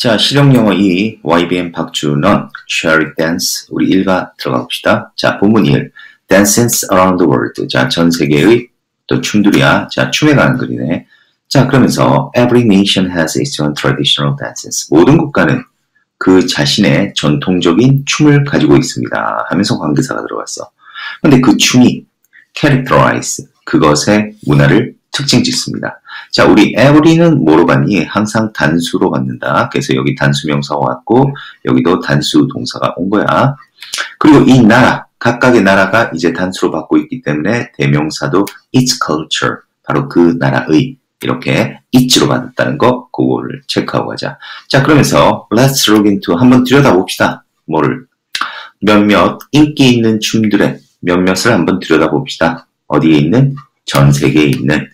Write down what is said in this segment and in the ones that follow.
자, 실용영어 2, YBM 박준원, Cherry Dance, 우리 1가 들어가 봅시다. 자, 본문 1, Dances Around the World. 자, 전 세계의 또 춤들이야. 자, 춤에 관한 글이네. 자, 그러면서 Every nation has its own traditional dances. 모든 국가는 그 자신의 전통적인 춤을 가지고 있습니다. 하면서 관계사가 들어갔어. 근데 그 춤이 characterize, 그것의 문화를 특징 짓습니다. 자, 우리 every는 뭐로 봤니? 항상 단수로 받는다. 그래서 여기 단수 명사가 왔고, 여기도 단수 동사가 온 거야. 그리고 이 나라, 각각의 나라가 이제 단수로 받고 있기 때문에 대명사도 its culture, 바로 그 나라의 이렇게 it로 받았다는 거, 그거를 체크하고 가자. 자, 그러면서 let's look into 한번 들여다봅시다. 뭐를? 몇몇 인기 있는 춤들의 몇몇을 한번 들여다봅시다. 어디에 있는? 전 세계에 있는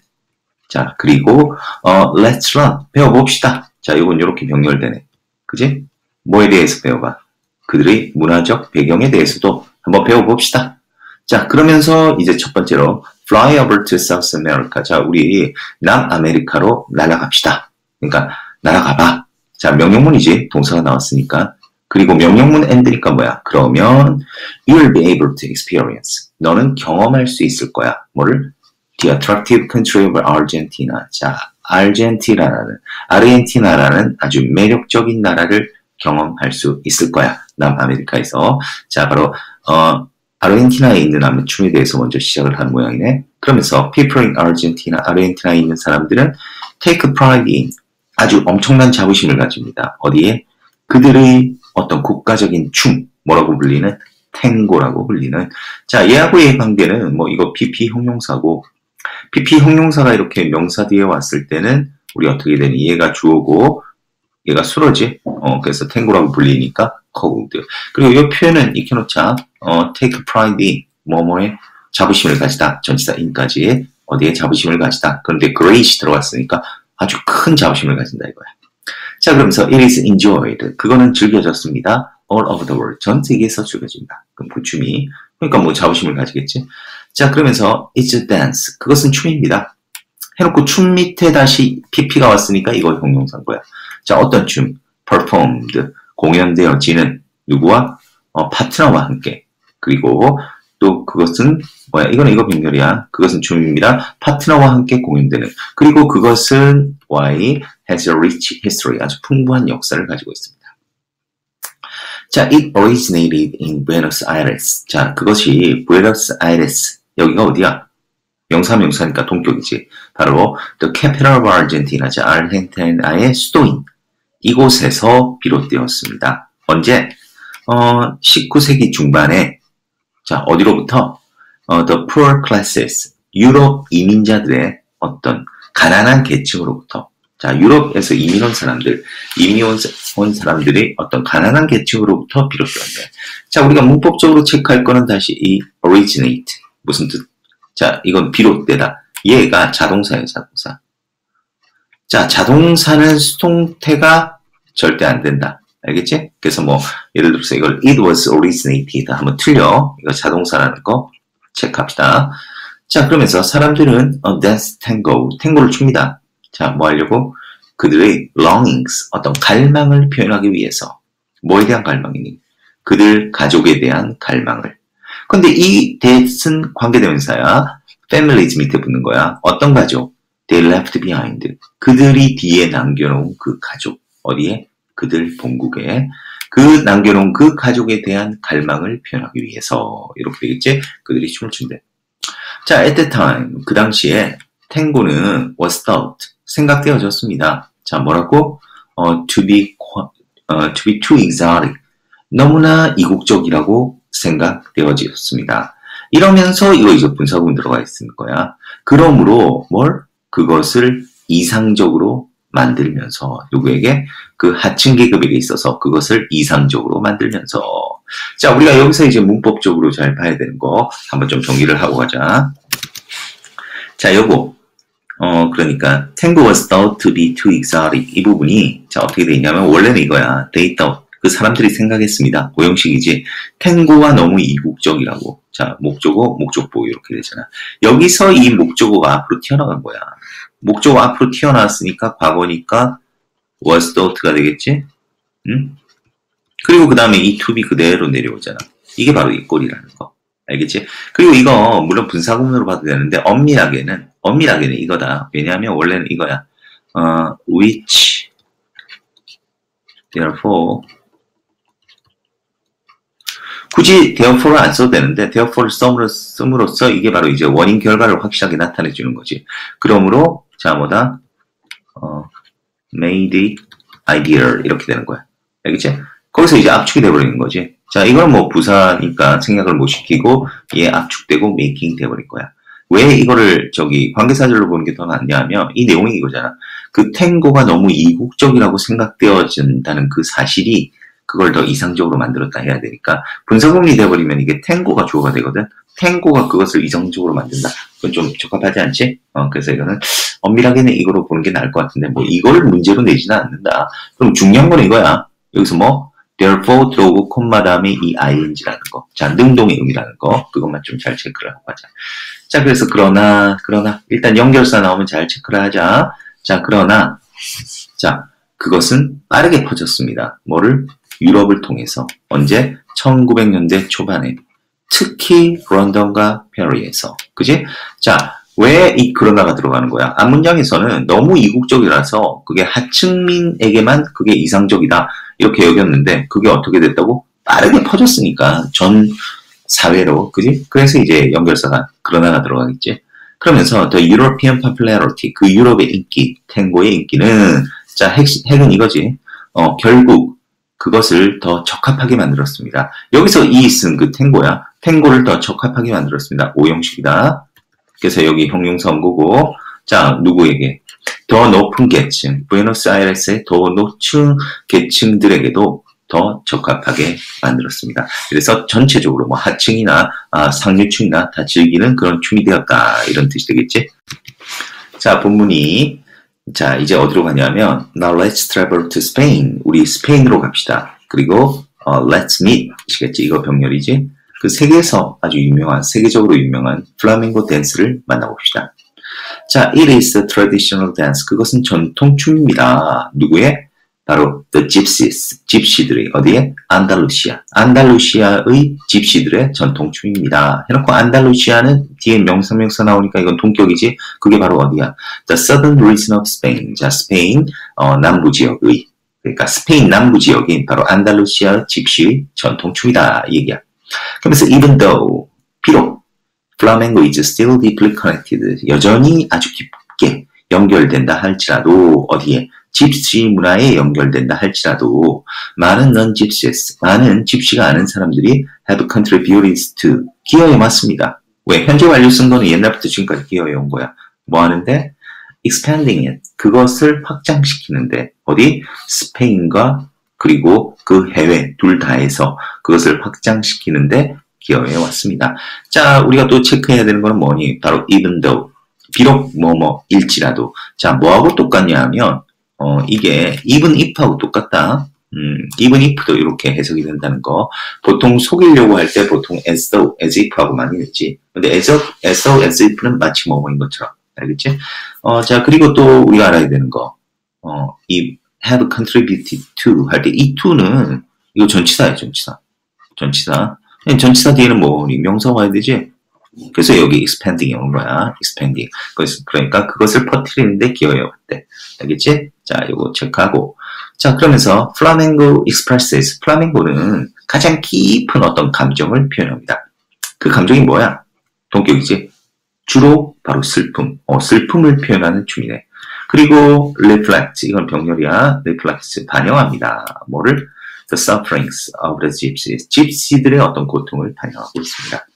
자, 그리고 어, let's run 배워봅시다. 자, 이건 이렇게 병렬되네. 그지? 뭐에 대해서 배워봐? 그들의 문화적 배경에 대해서도 한번 배워봅시다. 자, 그러면서 이제 첫 번째로 fly over to South America. 자, 우리 남아메리카로 날아갑시다. 그러니까 날아가봐. 자, 명령문이지. 동사가 나왔으니까. 그리고 명령문 end니까 뭐야? 그러면 you'll be able to experience. 너는 경험할 수 있을 거야. 뭐를? The attractive country of Argentina. 자, 아르헨티나라는 아르헨티나라는 아주 매력적인 나라를 경험할 수 있을 거야. 남아메리카에서. 자, 바로 어, 아르헨티나에 있는 춤에 대해서 먼저 시작을 한 모양이네. 그러면서 people in Argentina, 아르헨티나에 있는 사람들은 take pride in 아주 엄청난 자부심을 가집니다. 어디에? 그들의 어떤 국가적인 춤, 뭐라고 불리는? 탱고라고 불리는. 자, 얘하고의 관계는 뭐 이거 PP 형용사고 PP 형용사가 이렇게 명사 뒤에 왔을 때는 우리 어떻게 되니? 얘가 주어고 얘가 술어지. 어, 그래서 탱고라고 불리니까 called. 그리고 이 표현은 익혀놓자. 어, take pride in 뭐뭐에 자부심을 가지다. 전치사 in까지 어디에 자부심을 가지다. 그런데 great이 들어갔으니까 아주 큰 자부심을 가진다 이거야. 자, 그러면서 it is enjoyed. 그거는 즐겨졌습니다. all over the world. 전 세계에서 즐겨진다. 그럼 그 춤이. 그러니까 뭐 자부심을 가지겠지. 자, 그러면서 it's a dance. 그것은 춤입니다. 해놓고 춤 밑에 다시 pp가 왔으니까 이거 형용사인 거야. 자, 어떤 춤? performed. 공연되어지는 누구와? 어, 파트너와 함께. 그리고 또 그것은 뭐야? 이거는 이거 병렬이야. 그것은 춤입니다. 파트너와 함께 공연되는. 그리고 그것은 Y has a rich history. 아주 풍부한 역사를 가지고 있습니다. 자, it originated in Buenos Aires. 자, 그것이 Buenos Aires. 여기가 어디야? 명사 명사니까 동격이지. 바로 the capital of Argentina, 자, 아르헨티나의 수도인 이곳에서 비롯되었습니다. 언제? 어, 19세기 중반에 자 어디로부터? 어, the poor classes, 유럽 이민자들의 어떤 가난한 계층으로부터 자 유럽에서 이민 온 사람들, 이민 온 사람들이 어떤 가난한 계층으로부터 비롯되었네. 자 우리가 문법적으로 체크할 거는 다시 이 originate 무슨 뜻? 자, 이건 비롯되다. 얘가 자동사예요, 자동사. 자, 자동사는 수동태가 절대 안 된다. 알겠지? 그래서 뭐, 예를 들어서 이걸 it was originated 하면 틀려. 이거 자동사라는 거 체크합시다. 자, 그러면서 사람들은 어, dance tango, 탱고를 춥니다. 자, 뭐 하려고? 그들의 longings, 어떤 갈망을 표현하기 위해서. 뭐에 대한 갈망이니? 그들 가족에 대한 갈망을. 근데 이 that은 관계대명사야. families 밑에 붙는 거야. 어떤 가족? They left behind. 그들이 뒤에 남겨놓은 그 가족. 어디에? 그들 본국에. 그 남겨놓은 그 가족에 대한 갈망을 표현하기 위해서. 이렇게 되겠지? 그들이 춤을 춘대. 자, at the time. 그 당시에 탱고는 was thought. 생각되어졌습니다. 자, 뭐라고? 어, to be, 어, to be too exotic. 너무나 이국적이라고 생각되어졌습니다. 이러면서 이거 이제 분사구문 들어가 있을 거야. 그러므로 뭘? 그것을 이상적으로 만들면서 누구에게? 그 하층 계급에게 있어서 그것을 이상적으로 만들면서 자 우리가 여기서 이제 문법적으로 잘 봐야 되는 거 한번 좀 정리를 하고 가자. 자 요거 어 그러니까 Tango was thought to be too exotic 이 부분이 자 어떻게 되냐면 원래는 이거야. They thought 그 사람들이 생각했습니다. 고형식이지. 탱고가 너무 이국적이라고. 자, 목적어, 목적보 이렇게 되잖아. 여기서 이 목적어가 앞으로 튀어나간 거야. 목적어 앞으로 튀어나왔으니까 과거니까 was thought가 되겠지? 음? 그리고 그 다음에 이 to be 그대로 내려오잖아. 이게 바로 이 꼴이라는 거. 알겠지? 그리고 이거 물론 분사구문으로 봐도 되는데 엄밀하게는 엄밀하게는 이거다. 왜냐하면 원래는 이거야. 어, which therefore 굳이 therefore를 안 써도 되는데 therefore를 씀으로 써 이게 바로 이제 원인 결과를 확실하게 나타내 주는 거지. 그러므로 자 뭐다 어, made ideal 이렇게 되는 거야. 알겠지? 거기서 이제 압축이 돼버리는 거지. 자, 이건 뭐 부사니까 생략을 못 시키고 얘 압축되고 메이킹 돼버릴 거야. 왜 이거를 저기 관계사절로 보는 게 더 낫냐면 이 내용이 이거잖아. 그 탱고가 너무 이국적이라고 생각되어진다는 그 사실이 그걸 더 이상적으로 만들었다 해야 되니까 분사구문이 돼버리면 이게 탱고가 주어가 되거든. 탱고가 그것을 이성적으로 만든다. 그건 좀 적합하지 않지? 어, 그래서 이거는 엄밀하게는 이거로 보는 게 나을 것 같은데 뭐 이걸 문제로 내지는 않는다. 그럼 중요한 건 이거야. 여기서 뭐 therefore 들어오고 콤마 다음에 이 ing라는 거. 자, 능동의 의미라는 거. 그것만 좀 잘 체크를 하고 가자. 자, 그래서 그러나 그러나 일단 연결사 나오면 잘 체크를 하자. 자, 그러나 자, 그것은 빠르게 퍼졌습니다. 뭐를 유럽을 통해서 언제 1900년대 초반에 특히 런던과 페리에서 그지? 자, 왜 이 그러나가 들어가는 거야? 앞문장에서는 너무 이국적이라서 그게 하층민에게만 그게 이상적이다. 이렇게 여겼는데 그게 어떻게 됐다고? 빠르게 퍼졌으니까 전 사회로 그지? 그래서 이제 연결사가 그러나가 들어가겠지. 그러면서 the European popularity 그 유럽의 인기, 탱고의 인기는 자 핵, 핵은 이거지. 어 결국 그것을 더 적합하게 만들었습니다. 여기서 이쓴그 탱고야. 탱고를 더 적합하게 만들었습니다. 오형식이다. 그래서 여기 형용사 원고고 자 누구에게 더 높은 계층, 부에노스아이레스의 더 높은 계층들에게도 더 적합하게 만들었습니다. 그래서 전체적으로 뭐 하층이나 아, 상류층이나 다 즐기는 그런 춤이 되었다 이런 뜻이 되겠지. 자 본문이 자 이제 어디로 가냐면 Now let's travel to Spain. 우리 스페인으로 갑시다. 그리고 어, let's meet 시겠지 이거 병렬이지. 그 세계에서 아주 유명한 세계적으로 유명한 플라밍고 댄스를 만나봅시다. 자, it is a traditional dance. 그것은 전통 춤입니다. 누구의? 바로 the gypsies, 집시들의 어디에? 안달루시아. 안달루시아의 집시들의 전통 춤입니다. 해놓고 안달루시아는 뒤에 명사 명사 나오니까 이건 동격이지. 그게 바로 어디야? The southern region of Spain. 자, 스페인 어, 남부 지역의 그러니까 스페인 남부 지역인 바로 안달루시아 집시의 전통 춤이다. 이 얘기야. 그러면서 even though 비록 플라멩고 is still deeply connected. 여전히 아주 깊게 연결된다 할지라도 어디에 집시 문화에 연결된다 할지라도 많은 non gypsies, 많은 집시가 아는 사람들이 have contributed to 기여해 왔습니다. 왜? 현재 완료 쓴 거는 옛날부터 지금까지 기여해 온 거야. 뭐 하는데? expanding it. 그것을 확장시키는데 어디? 스페인과 그리고 그 해외 둘 다해서 그것을 확장시키는데 기여해 왔습니다. 자, 우리가 또 체크해야 되는 거는 뭐니? 바로 even though. 비록 뭐뭐 일지라도. 자, 뭐하고 똑같냐 하면, 어, 이게 even if하고 똑같다. 음, even if도 이렇게 해석이 된다는 거. 보통 속이려고 할 때 보통 as though, as if하고 많이 했지. 근데 as, as though, as if는 마치 뭐뭐인 것처럼. 알겠지? 어, 자, 그리고 또 우리가 알아야 되는 거. 어, 이 have contributed to 할 때 이 to는 이거 전치사예요, 전치사. 전치사. 전치사 뒤에는 뭐 명사 와야 되지. 그래서 여기 expanding이 온 거야. expanding. 그러니까 그것을 퍼뜨리는데 기여해 왔대. 알겠지? 자, 이거 체크하고. 자, 그러면서 플라멩고 expresses. 플라멩고는 가장 깊은 어떤 감정을 표현합니다. 그 감정이 뭐야? 동격이지. 주로 바로 슬픔. 어, 슬픔을 표현하는 춤이네. 그리고 reflect. 이건 병렬이야. reflect. 반영합니다. 뭐를? the sufferings of the gypsies. 집시들의 어떤 고통을 반영하고 있습니다.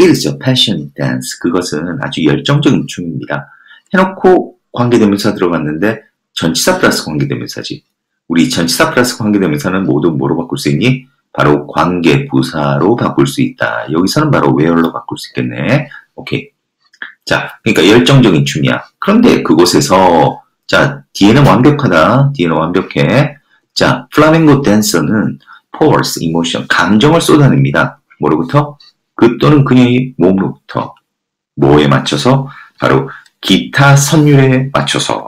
It is a passion dance. 그것은 아주 열정적인 춤입니다. 해놓고 관계대명사 들어갔는데 전치사 플러스 관계대명사지. 우리 전치사 플러스 관계대명사는 모두 뭐로 바꿀 수 있니? 바로 관계 부사로 바꿀 수 있다. 여기서는 바로 where로 바꿀 수 있겠네. 오케이. 자, 그러니까 열정적인 춤이야. 그런데 그곳에서 자 뒤에는 완벽하다. 뒤에는 완벽해. 자, 플라멩고 댄서는 force, emotion, 감정을 쏟아냅니다. 뭐로부터? 그 또는 그녀의 몸으로부터. 뭐에 맞춰서? 바로 기타 선율에 맞춰서.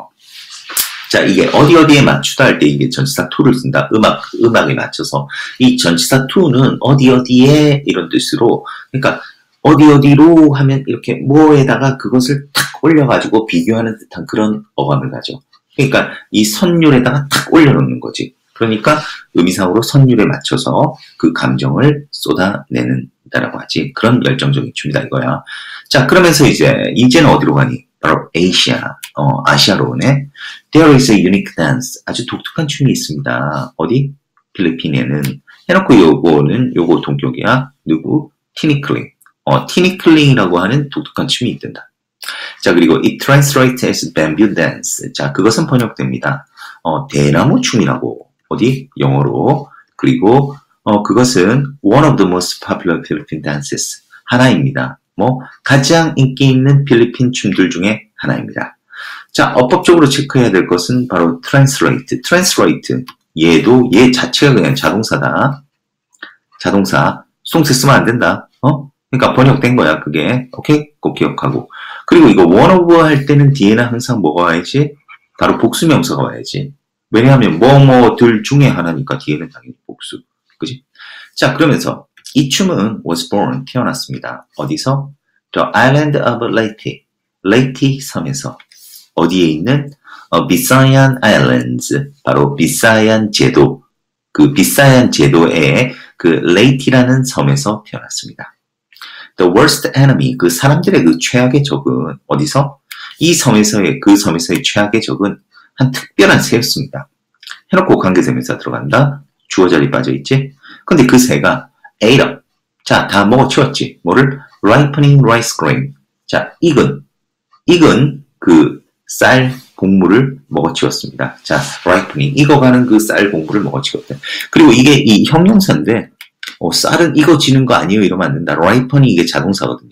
자, 이게 어디 어디에 맞추다 할 때 이게 전치사 to를 쓴다. 음악, 음악에 맞춰서. 이 전치사 to는 어디 어디에 이런 뜻으로, 그러니까 어디 어디로 하면 이렇게 뭐에다가 그것을 탁 올려가지고 비교하는 듯한 그런 어감을 가져. 그러니까 이 선율에다가 탁 올려놓는 거지. 그러니까 의미상으로 선율에 맞춰서 그 감정을 쏟아내는다라고 하지. 그런 열정적인 춤이다 이거야. 자, 그러면서 이제 이제는 어디로 가니? 바로 아시아, 어, 아시아로 오네. There is a unique dance. 아주 독특한 춤이 있습니다. 어디? 필리핀에는. 해놓고 요거는 요거 동격이야. 누구? 티니클링. 어, 티니클링이라고 하는 독특한 춤이 있단다. 자, 그리고 it translates as bamboo dance. 자, 그것은 번역됩니다. 어, 대나무 춤이라고. 어디? 영어로. 그리고 어, 그것은 one of the most popular Philippine dances. 하나입니다. 뭐 가장 인기 있는 필리핀 춤들 중에 하나입니다. 자, 어법적으로 체크해야 될 것은 바로 translate. translate. 얘도 얘 자체가 그냥 자동사다. 자동사. 송세 쓰면 안 된다. 어? 그러니까 번역된 거야, 그게. 오케이? 꼭 기억하고. 그리고 이거 one of 할 때는 뒤에는 항상 뭐가 와야지? 바로 복수 명사가 와야지. 왜냐하면 뭐뭐들 중에 하나니까 뒤에는 당연히 복수. 그지? 자, 그러면서 이 춤은 was born 태어났습니다. 어디서? The island of Leyte. Leyte 섬에서 어디에 있는 어, 비사얀 Island 바로 비사얀 제도 그 비사얀 제도의 그 레이티라는 섬에서 태어났습니다. The worst enemy 그 사람들의 그 최악의 적은 어디서 이 섬에서의 그 섬에서의 최악의 적은 한 특별한 새였습니다. 해놓고 관계대명사 들어간다. 주어 자리 빠져 있지. 근데 그 새가 up. 자, 다 먹어치웠지. 뭐를? ripening rice grain. 자, 익은 익은 그 쌀 곡물을 먹어치웠습니다. 자, ripening 익어가는 그 쌀 곡물을 먹어치웠대. 그리고 이게 이 형용사인데 어, 쌀은 익어지는 거 아니에요? 이러면 안 된다. ripening 이게 자동사거든요.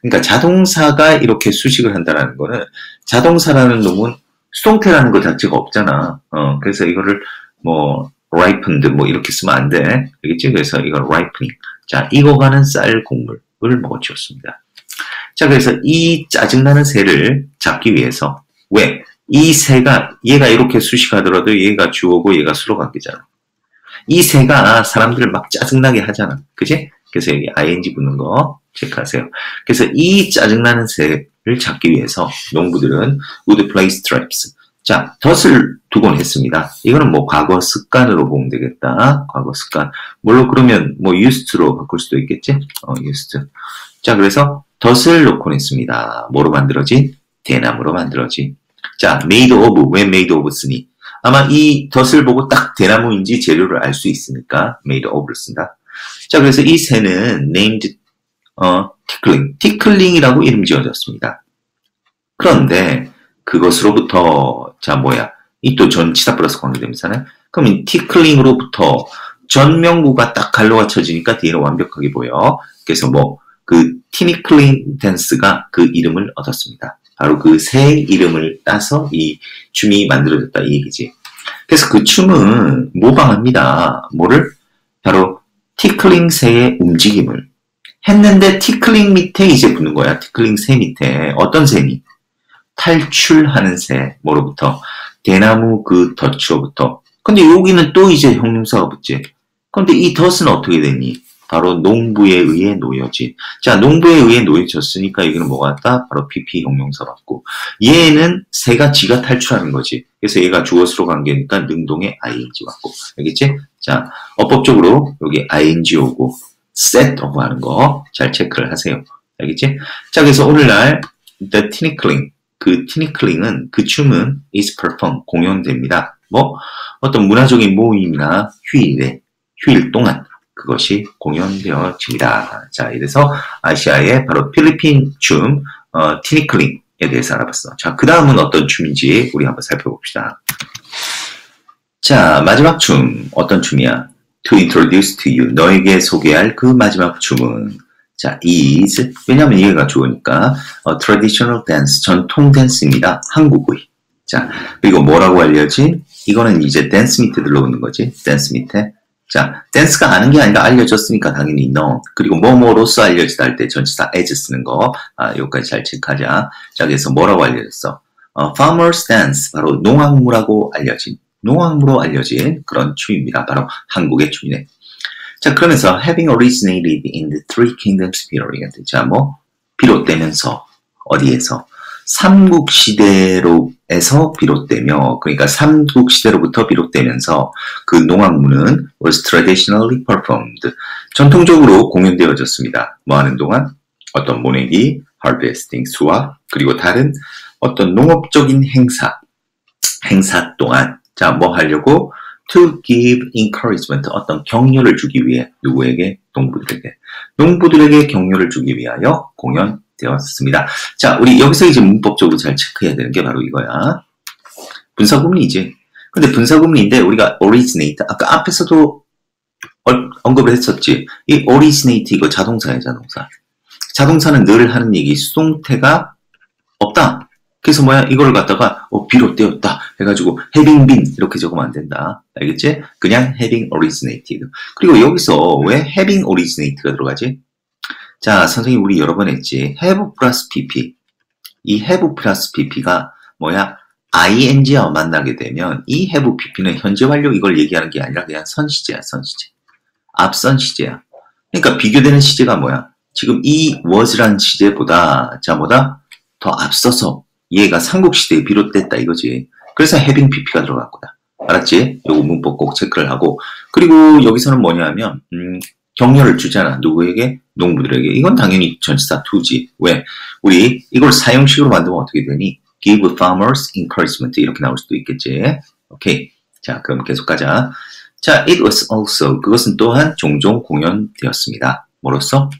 그러니까 자동사가 이렇게 수식을 한다는 거는 자동사라는 놈은 수동태라는 것 자체가 없잖아. 어, 그래서 이거를 뭐 ripened 뭐 이렇게 쓰면 안 돼. 알겠지? 그래서 이걸 ripening. 자, 익어가는 쌀 곡물을 먹어치웠습니다. 자, 그래서 이 짜증나는 새를 잡기 위해서 왜? 이 새가 얘가 이렇게 수식하더라도 얘가 주어고 얘가 수로 관계잖아. 이 새가 사람들을 막 짜증나게 하잖아. 그지? 그래서 여기 ing 붙는 거 체크하세요. 그래서 이 짜증나는 새를 잡기 위해서 농부들은 would place traps. 자, 덫을 두곤 했습니다. 이거는 뭐 과거 습관으로 보면 되겠다. 과거 습관. 물론 그러면 뭐 used로 바꿀 수도 있겠지? 어, used. 자, 그래서 덫을 놓곤 했습니다. 뭐로 만들어진? 대나무로 만들어진. 자, made of. 왜 made of 쓰니? 아마 이 덫을 보고 딱 대나무인지 재료를 알 수 있으니까 made of를 쓴다. 자, 그래서 이 새는 named 어, tickling, tickling이라고 이름 지어졌습니다. 그런데 그것으로부터 자 뭐야 이 또 전치사 플러스 관계대명사는 그럼 이 tickling으로부터 전명구가 딱 갈로가 쳐지니까 뒤에는 완벽하게 보여. 그래서 뭐 그 티니클링 댄스가 그 이름을 얻었습니다. 바로 그 새 이름을 따서 이 춤이 만들어졌다 이 얘기지. 그래서 그 춤은 모방합니다. 뭐를? 바로 티클링 새의 움직임을 했는데 티클링 밑에 이제 붙는 거야. 티클링 새 밑에 어떤 새니? 탈출하는 새 뭐로부터? 대나무 그 덫으로부터. 근데 여기는 또 이제 형용사가 붙지. 근데 이 덫은 어떻게 되니? 바로 농부에 의해 놓여진. 자, 농부에 의해 놓여졌으니까 여기는 뭐가 왔다? 바로 PP 형용사 받고. 얘는 새가 지가 탈출하는 거지. 그래서 얘가 주어스로 관계니까 능동에 ing 왔고. 알겠지? 자, 어법적으로 여기 ing 오고 set 오고 하는 거 잘 체크를 하세요. 알겠지? 자, 그래서 오늘날 the tinkling 그 티니클링은 그 춤은 is performed 공연됩니다. 뭐 어떤 문화적인 모임이나 휴일에 휴일 동안 그것이 공연되어집니다. 자, 이래서 아시아의 바로 필리핀 춤 어, 티니클링에 대해서 알아봤어. 자, 그 다음은 어떤 춤인지 우리 한번 살펴봅시다. 자, 마지막 춤 어떤 춤이야? To introduce to you 너에게 소개할 그 마지막 춤은 자, is 왜냐하면 이해가 좋으니까 어, traditional dance 전통 댄스입니다. 한국의. 자, 그리고 뭐라고 알려진? 이거는 이제 댄스 밑에 들어오는 거지. 댄스 밑에. 자, 댄스가 아는 게 아니라 알려졌으니까 당연히 no. 그리고 뭐뭐로서 알려지다 할 때 전치사 as 쓰는 거. 아, 여기까지 잘 체크하자. 자, 그래서 뭐라고 알려졌어? 어, farmer's dance 바로 농악무라고 알려진 농악무로 알려진 그런 춤입니다. 바로 한국의 춤이네. 자 그러면서 having originated in the Three Kingdoms period 자 뭐 비롯되면서 어디에서? 삼국 시대로에서 비롯되며 그러니까 삼국 시대로부터 비롯되면서 그 농악무는 was traditionally performed. 전통적으로 공연되어졌습니다. 뭐 하는 동안? 어떤 모내기, harvesting 수확 그리고 다른 어떤 농업적인 행사 행사 동안. 자 뭐 하려고 to give encouragement 어떤 격려를 주기 위해 누구에게 농부들에게 농부들에게 격려를 주기 위하여 공연 되었습니다. 자, 우리 여기서 이제 문법적으로 잘 체크해야 되는 게 바로 이거야. 분사구문이지. 근데 분사구문인데 우리가 originate 아까 앞에서도 언급을 했었지. 이 originate 이거 자동사야 자동사. 자동사는 늘 하는 얘기 수동태가 없다. 그래서 뭐야 이걸 갖다가 어, 비롯되었다 해가지고 having been 이렇게 적으면 안 된다. 알겠지? 그냥 having originated. 그리고 여기서 왜 having originated가 들어가지? 자, 선생님 우리 여러 번 했지. have 플러스 pp. 이 have 플러스 pp가 뭐야? ing와 만나게 되면 이 have pp는 현재 완료 이걸 얘기하는 게 아니라 그냥 선시제야, 선시제. 앞선 시제야. 그러니까 비교되는 시제가 뭐야? 지금 이 was란 시제보다 자 뭐다? 더 앞서서 얘가 삼국시대에 비롯됐다 이거지. 그래서 having pp가 거다. 알았지? 요거 문법 꼭 체크를 하고 그리고 여기서는 뭐냐면 음, 격려를 주잖아. 누구에게? 농부들에게. 이건 당연히 전치사 투지. 왜? 우리 이걸 사용식으로 만들면 어떻게 되니? give farmers encouragement 이렇게 나올 수도 있겠지. 오케이. 자, 그럼 계속 가자. 자, it was also 그것은 또한 종종 공연되었습니다. 뭐로써?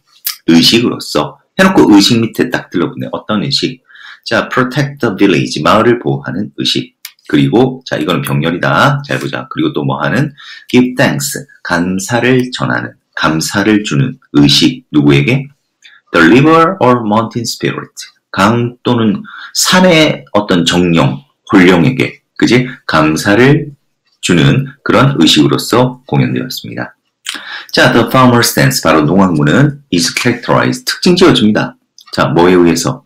의식으로서. 해놓고 의식 밑에 딱 들러붙네. 어떤 의식? 자, protect the village 마을을 보호하는 의식. 그리고 자 이거는 병렬이다. 잘 보자. 그리고 또 뭐 하는 give thanks 감사를 전하는 감사를 주는 의식 누구에게? The river or mountain spirit 강 또는 산의 어떤 정령 홀령에게 그지 감사를 주는 그런 의식으로서 공연되었습니다. 자, The Farmer's Dance 바로 농악무는 is characterized 특징 지어줍니다. 자, 뭐에 의해서?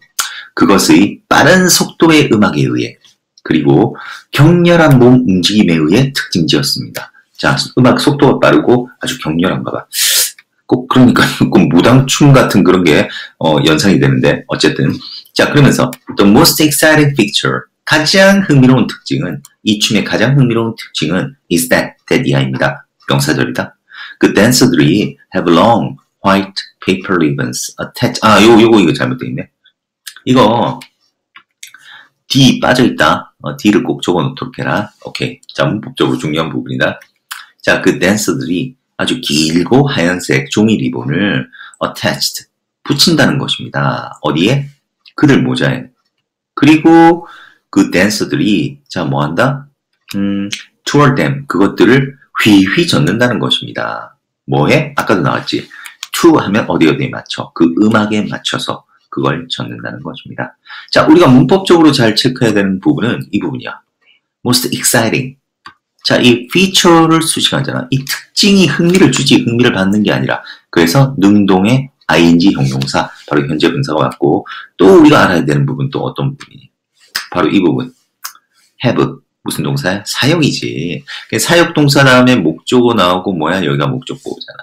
그것의 빠른 속도의 음악에 의해 그리고 격렬한 몸 움직임에 의해 특징 지었습니다. 자, 음악 속도가 빠르고 아주 격렬한가 봐. 꼭 그러니까 꼭 무당춤 같은 그런 게 어, 연상이 되는데 어쨌든 자 그러면서 the most exciting feature 가장 흥미로운 특징은 이 춤의 가장 흥미로운 특징은 is that that 이하입니다. 명사절이다. 그 댄서들이 have long white paper ribbons attached 아 요거 요거 이거 잘못되어 있네. 이거 D 빠져있다. 어, D를 꼭 적어놓도록 해라. 오케이. 자, 문법적으로 중요한 부분이다. 자, 그 댄서들이 아주 길고 하얀색 종이 리본을 attached, 붙인다는 것입니다. 어디에? 그들 모자에. 그리고 그 댄서들이 자, 뭐 한다? 음, toward them, 그것들을 휘휘 젓는다는 것입니다. 뭐에? 아까도 나왔지. to 하면 어디 어디에 맞춰. 그 음악에 맞춰서 그걸 젓는다는 것입니다. 자, 우리가 문법적으로 잘 체크해야 되는 부분은 이 부분이야. most exciting. 자, 이 feature를 수식하잖아. 이 특징이 흥미를 주지 흥미를 받는 게 아니라 그래서 능동의 ing 형용사 바로 현재 분사가 왔고 또 우리가 알아야 되는 부분 또 어떤 부분이 바로 이 부분 have 무슨 동사야? 사역이지. 사역 동사 다음에 목적어 나오고 뭐야? 여기가 목적보어잖아.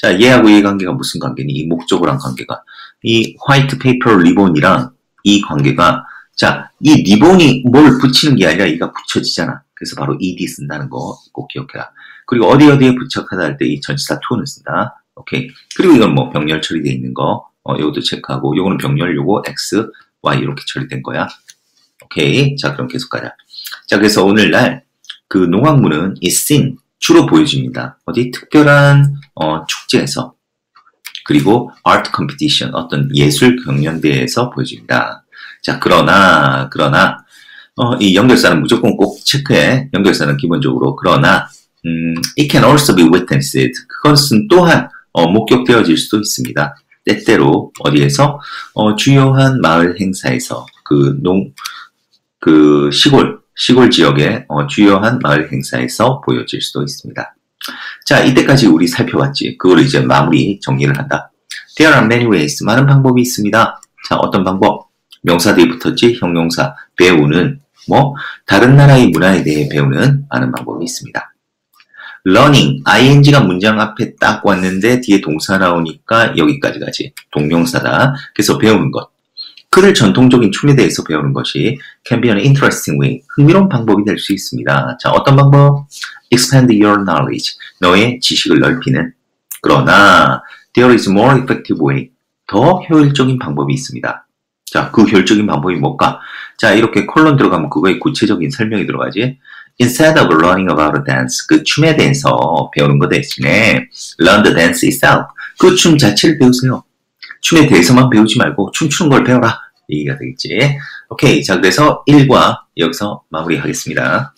자, 얘하고 얘 관계가 무슨 관계니? 이 목적어랑 관계가 이 white paper ribbon이랑 이 관계가 자, 이 리본이 뭘 붙이는 게 아니라 이가 붙여지잖아. 그래서 바로 ed 쓴다는 거 꼭 기억해라. 그리고 어디 어디에 부착하다 할 때 이 전치사 to는 쓴다. 오케이. 그리고 이건 뭐 병렬 처리되어 있는 거, 어, 요것도 체크하고, 요거는 병렬, 요거 x, y 이렇게 처리된 거야. 오케이. 자, 그럼 계속 가자. 자, 그래서 오늘날 그 농악무는 이 씬, 주로 보여집니다. 어디 특별한 어, 축제에서 그리고 아트 컴피티션 어떤 예술 경연대회에서 보여집니다. 자, 그러나 그러나 어, 이 연결사는 무조건 꼭 체크해. 연결사는 기본적으로 그러나 음, it can also be witnessed. 그것은 또한 어, 목격되어질 수도 있습니다. 때때로 어디에서 어, 주요한 마을 행사에서 그 농, 그 시골 시골 지역의 어, 주요한 마을 행사에서 보여질 수도 있습니다. 자, 이때까지 우리 살펴봤지. 그걸 이제 마무리 정리를 한다. There are many ways. 많은 방법이 있습니다. 자, 어떤 방법? 명사들이 붙었지 형용사 배우는 뭐 다른 나라의 문화에 대해 배우는 많은 방법이 있습니다. learning, ing가 문장 앞에 딱 왔는데 뒤에 동사 나오니까 여기까지 가지. 동명사다. 그래서 배우는 것. 그를 전통적인 춤에 대해서 배우는 것이 can be an interesting way. 흥미로운 방법이 될 수 있습니다. 자, 어떤 방법? Expand your knowledge. 너의 지식을 넓히는. 그러나 there is more effective way. 더 효율적인 방법이 있습니다. 자, 그 효율적인 방법이 뭘까? 자, 이렇게 콜론 들어가면 그거의 구체적인 설명이 들어가지. Instead of learning about a dance, 그 춤에 대해서 배우는 것 대신에 learn the dance itself. 그 춤 자체를 배우세요. 춤에 대해서만 배우지 말고 춤추는 걸 배워라. 얘기가 되겠지. 오케이. 자, 그래서 1과 여기서 마무리하겠습니다.